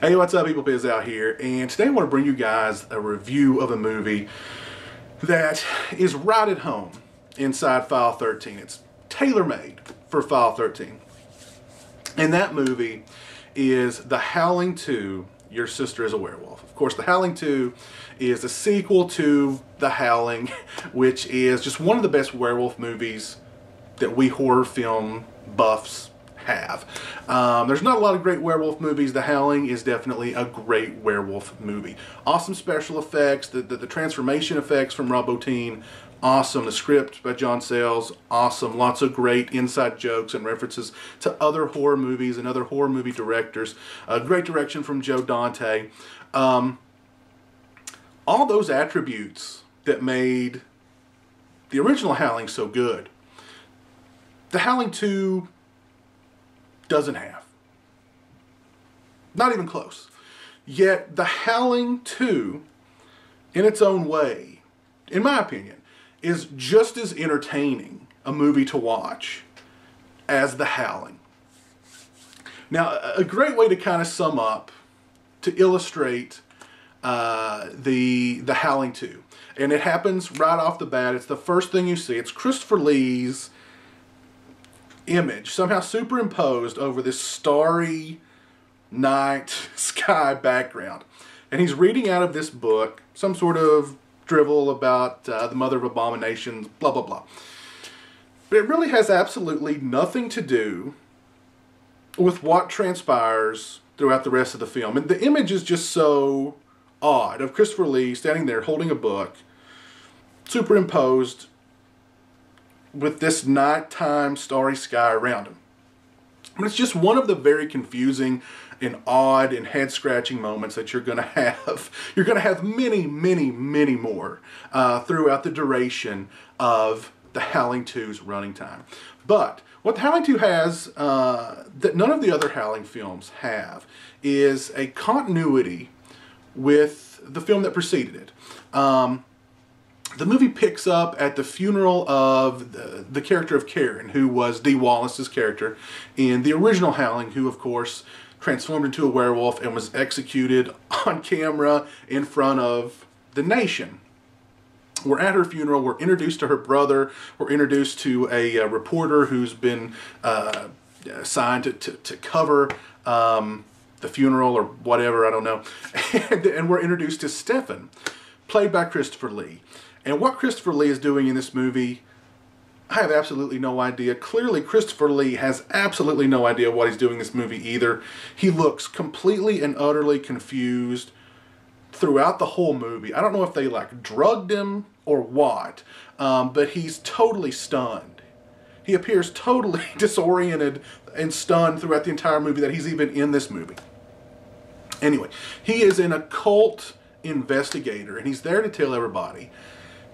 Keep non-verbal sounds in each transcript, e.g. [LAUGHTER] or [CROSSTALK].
Hey, what's up, people? Piz out here, and today I want to bring you guys a review of a movie that is right at home inside File 13. It's tailor made for File 13. And that movie is The Howling 2 Your Sister is a Werewolf. Of course, The Howling 2 is a sequel to The Howling, [LAUGHS] which is just one of the best werewolf movies that we horror film buffs have. Um, there's not a lot of great werewolf movies. The Howling is definitely a great werewolf movie. Awesome special effects, the, the, the transformation effects from Rob Bottin, awesome. The script by John Sayles, awesome. Lots of great inside jokes and references to other horror movies and other horror movie directors. Uh, great direction from Joe Dante. Um, all those attributes that made the original Howling so good. The Howling 2 doesn't have. Not even close. Yet The Howling 2, in its own way, in my opinion, is just as entertaining a movie to watch as The Howling. Now, a great way to kind of sum up, to illustrate uh, the the Howling 2. And it happens right off the bat. It's the first thing you see. It's Christopher Lee's image somehow superimposed over this starry night [LAUGHS] sky background. And he's reading out of this book some sort of drivel about uh, the mother of abominations, blah, blah, blah. But it really has absolutely nothing to do with what transpires throughout the rest of the film. And the image is just so odd of Christopher Lee standing there holding a book, superimposed with this nighttime starry sky around him. But it's just one of the very confusing and odd and head scratching moments that you're going [LAUGHS] to have. You're going to have many, many, many more uh, throughout the duration of the Howling 2's running time. But what the Howling 2 has uh, that none of the other Howling films have is a continuity with the film that preceded it. Um, the movie picks up at the funeral of the, the, character of Karen, who was Dee Wallace's character in the original Howling, who, of course, transformed into a werewolf and was executed [LAUGHS] on camera in front of the nation. We're at her funeral. We're introduced to her brother. We're introduced to a, a reporter who's been uh, assigned to, to, to cover um, the funeral or whatever, I don't know. [LAUGHS] And, and we're introduced to Stefan, played by Christopher Lee. And what Christopher Lee is doing in this movie, I have absolutely no idea. Clearly, Christopher Lee has absolutely no idea what he's doing in this movie either. He looks completely and utterly confused throughout the whole movie. I don't know if they like drugged him or what, um, but he's totally stunned. He appears totally [LAUGHS] disoriented and stunned throughout the entire movie that he's even in this movie. Anyway, he is an occult investigator and he's there to tell everybody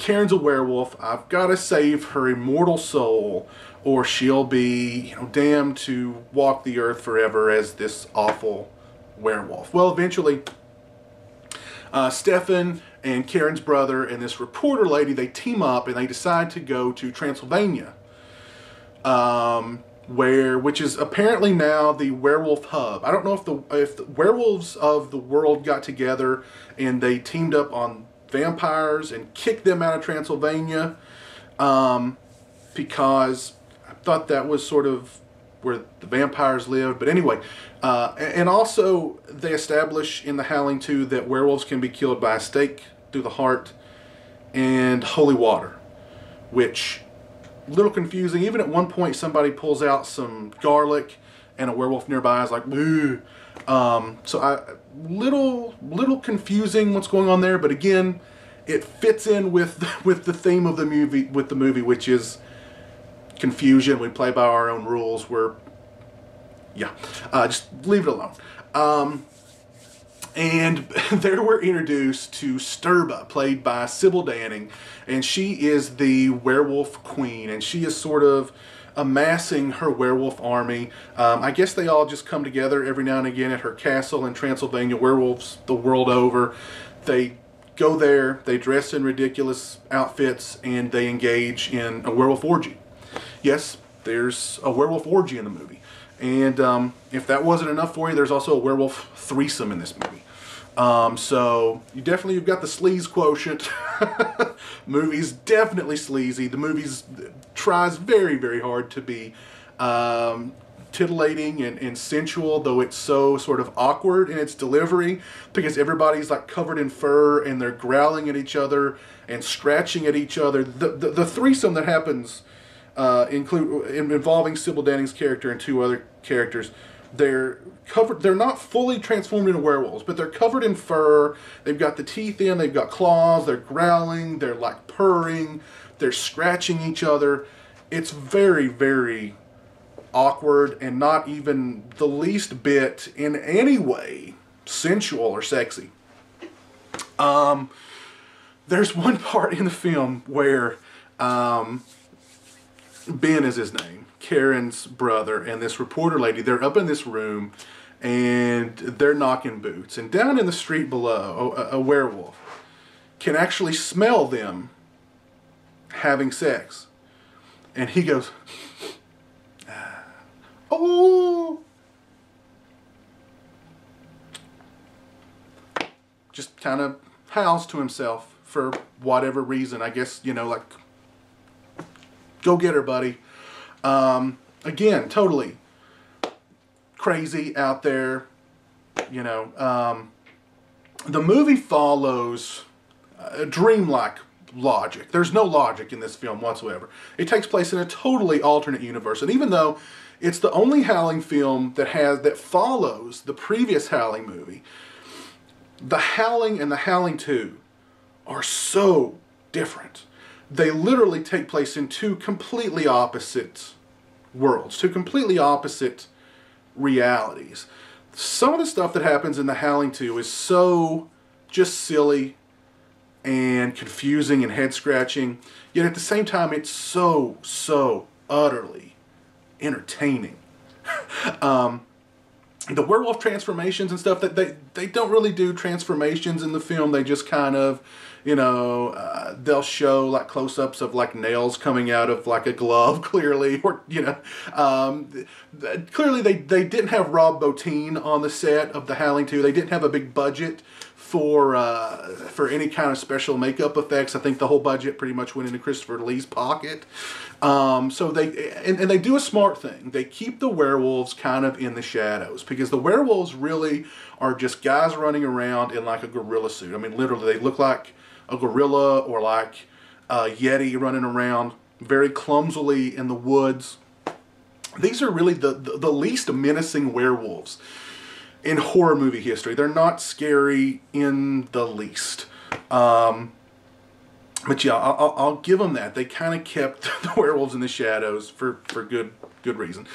Karen's a werewolf. I've got to save her immortal soul, or she'll be you know, damned to walk the earth forever as this awful werewolf. Well, eventually, uh, Stefan and Karen's brother and this reporter lady they team up and they decide to go to Transylvania, um, where which is apparently now the werewolf hub. I don't know if the if the werewolves of the world got together and they teamed up on vampires and kick them out of Transylvania um, because I thought that was sort of where the vampires lived. But anyway, uh, and also they establish in the Howling 2 that werewolves can be killed by a stake through the heart and holy water, which a little confusing. Even at one point, somebody pulls out some garlic, and a werewolf nearby is like, "Boo." Um, so I little little confusing what's going on there, but again, it fits in with [LAUGHS] with the theme of the movie with the movie, which is confusion. We play by our own rules. We're yeah, uh, just leave it alone. Um, and [LAUGHS] there we're introduced to Stirba, played by Sybil Danning, and she is the werewolf queen, and she is sort of amassing her werewolf army. Um, I guess they all just come together every now and again at her castle in Transylvania, werewolves the world over. They go there, they dress in ridiculous outfits, and they engage in a werewolf orgy. Yes, there's a werewolf orgy in the movie. And um, if that wasn't enough for you, there's also a werewolf threesome in this movie. Um, so you definitely you've got the sleaze quotient. [LAUGHS] movie's definitely sleazy. The movie's tries very very hard to be um, titillating and, and sensual, though it's so sort of awkward in its delivery because everybody's like covered in fur and they're growling at each other and scratching at each other. The the, the threesome that happens uh, include involving Sybil Danning's character and two other characters. They're covered. They're not fully transformed into werewolves, but they're covered in fur. They've got the teeth in. They've got claws. They're growling. They're like purring. They're scratching each other. It's very, very awkward and not even the least bit in any way sensual or sexy. Um, there's one [LAUGHS] part in the film where um, Ben is his name, Karen's brother, and this reporter lady, they're up in this room and they're knocking boots. And down in the street below, a, a werewolf can actually smell them having sex. And he goes, ah, Oh! Just kind of howls to himself for whatever reason. I guess, you know, like, go get her, buddy. Um, again, totally crazy out there, you know. Um, the movie follows a dreamlike logic. There's no logic in this film whatsoever. It takes place in a totally alternate universe. And even though it's the only Howling film that has that follows the previous Howling movie. The Howling and the Howling 2 are so different. They literally take place in two completely opposite worlds, two completely opposite realities. Some of the stuff that happens in the Howling 2 is so just silly and confusing and head scratching, yet at the same time, it's so, so utterly entertaining. [LAUGHS] um, the werewolf transformations and stuff that they they don't really do transformations in the film. They just kind of, you know, uh, they'll show like close-ups of like nails coming out of like a glove, [LAUGHS] clearly, or you know, um, clearly they they didn't have Rob Bottin on the set of The Howling 2. They didn't have a big budget for uh, for any kind of special makeup effects. I think the whole budget pretty much went into Christopher Lee's pocket. Um, so they and, and they do a smart thing. They keep the werewolves kind of in the shadows because the werewolves really are just guys running around in like a gorilla suit. I mean, literally, they look like a gorilla or like a yeti running around very clumsily in the woods. These are really the, the, the least menacing werewolves in horror movie history. They're not scary in the least. Um, but yeah, I'll, I'll, give them that. They kind of kept [LAUGHS] the werewolves in the shadows for, for good good reason.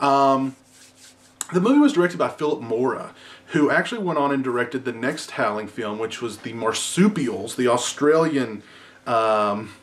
Um, the movie was directed by Philip Mora, who actually went on and directed the next Howling film, which was the Marsupials, the Australian um,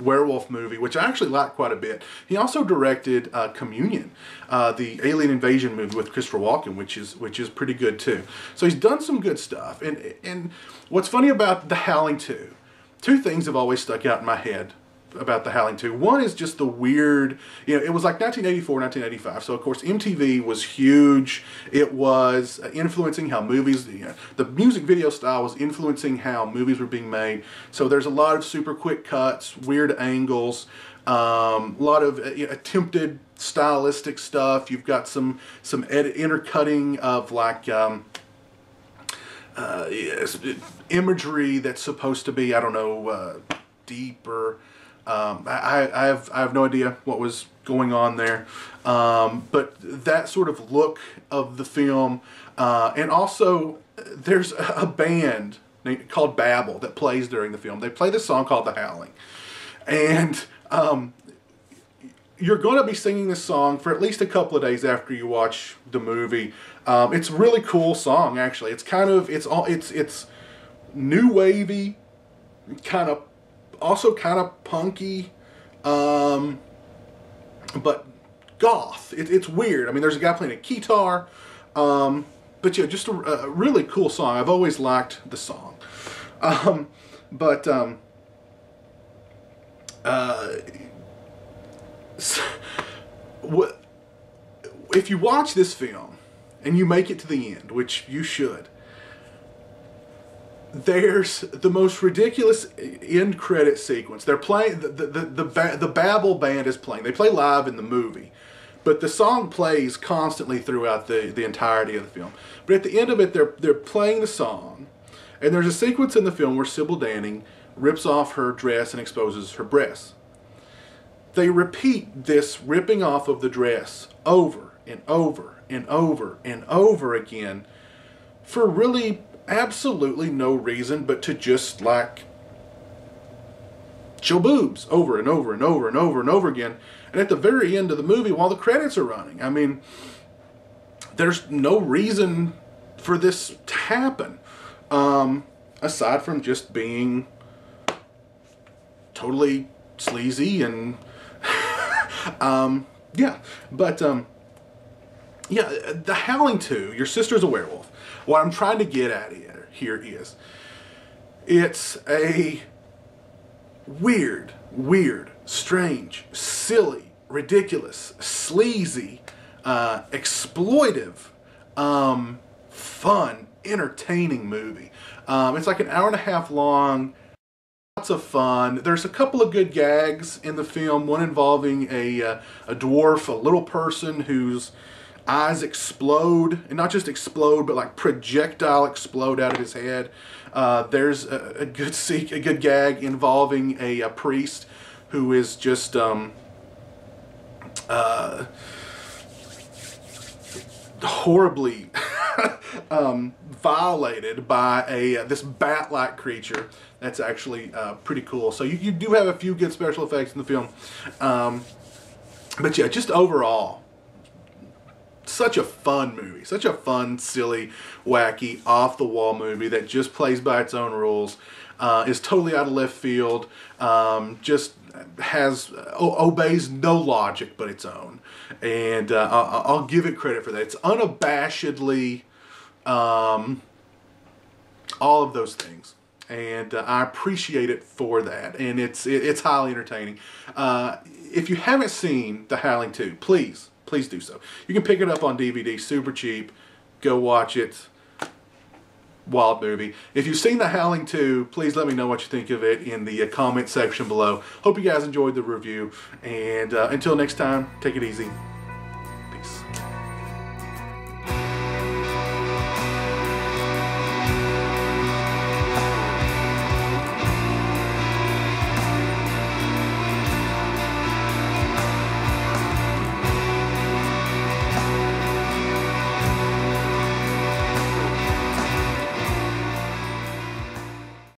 werewolf movie, which I actually like quite a bit. He also directed uh, Communion, uh, the alien invasion movie with Christopher Walken, which is which is pretty good too. So he's done some good stuff. And and what's funny about The Howling 2, two things have always stuck out in my head about the Howling 2. One is just the weird, you know, it was like 1984, 1985. So, of course, MTV was huge. It was influencing how movies, you know, the music video style was influencing how movies were being made. So, there's a lot of super quick cuts, weird angles, um, a lot of you know, attempted stylistic stuff. You've got some, some edit, intercutting of like, um, uh, imagery that's supposed to be, I don't know, uh, deeper um, I, I, have, I have no idea what was going on there. Um, but that sort of look of the film, uh, and also there's a band called Babel that plays during the film. They play this song called The Howling. And um, you're going to be singing this song for at least a couple of days after you watch the movie. Um, it's a really cool song, actually. It's kind of, it's all, it's, it's new wavy, kind of also kind of punky, um, but goth. It, it's weird. I mean, there's a guy playing a guitar, um, but yeah, just a, a, really cool song. I've always liked the song, um, but um, uh, what if you watch this film and you make it to the end, which you should, there's the most ridiculous end credit sequence. They're playing the the the, the, the Babel band is playing. They play live in the movie, but the song plays constantly throughout the the entirety of the film. But at the end of it, they're they're playing the song, and there's a sequence in the film where Sybil Danning rips off her dress and exposes her breasts. They repeat this ripping off of the dress over and over and over and over again for really absolutely no reason but to just like show boobs over and over and over and over and over again. And at the very end of the movie, while the credits are running, I mean, there's no reason for this to happen um, aside from just being totally sleazy and [LAUGHS] um, yeah. But um, yeah, The Howling 2, Your Sister's a Werewolf. What I'm trying to get at here is it's a weird, weird, strange, silly, ridiculous, sleazy, uh, exploitive, um, fun, entertaining movie. Um, it's like an hour and a half long. Lots of fun. There's a couple of good gags in the film. One involving a, uh, a dwarf, a little person whose eyes explode, and not just explode, but like projectile explode out of his head. Uh, there's a, a, good [LAUGHS] seek, a good gag involving a, a priest who is just um, uh, horribly [LAUGHS] um, violated by a uh, this bat-like creature. That's actually uh, pretty cool. So you, you do have a few good special effects in the film. Um, but yeah, just overall, such a fun movie, such a fun, silly, wacky, off the wall movie that just plays by its own rules. Uh, is totally out of left field. Um, just has uh, obeys no logic but its own, and uh, I'll, I'll, give it credit for that. It's unabashedly um, all of those things and uh, I appreciate it for that. And it's it, it's highly entertaining. Uh, if you haven't seen The Howling 2, please please do so. You can pick it up on DVD, super cheap. Go watch it. Wild movie. If you've seen The Howling 2, please let me know what you think of it in the uh, comment section below. Hope you guys enjoyed the review. And uh, until next time, take it easy.